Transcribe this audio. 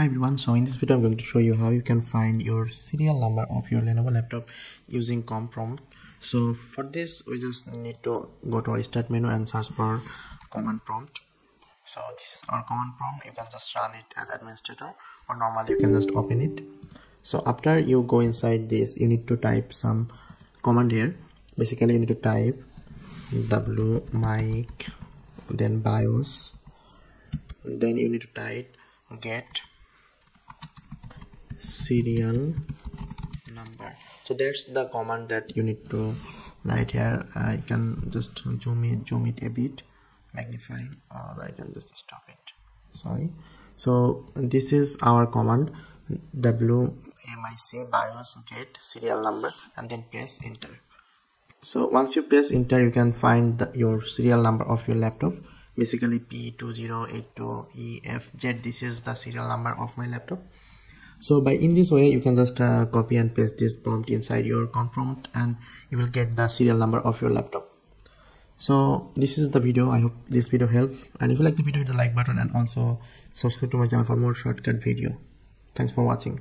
Hi everyone, so in this video I'm going to show you how you can find your serial number of your Lenovo laptop using COM prompt. So for this we just need to go to our start menu and search for command prompt. So this is our command prompt, you can just run it as administrator or normally you can just open it. So after you go inside this you need to type some command here. Basically you need to type wmic then bios then you need to type get serial number. So that's the command that you need to write here. I can just zoom it zoom it a bit magnify. Or i can just stop it. Sorry. So this is our command wmic bios get serial number and then press enter. So once you press enter you can find the, your serial number of your laptop. Basically p2082efz this is the serial number of my laptop so by in this way you can just uh, copy and paste this prompt inside your prompt and you will get the serial number of your laptop. So this is the video. I hope this video helped. And if you like the video hit the like button and also subscribe to my channel for more shortcut video. Thanks for watching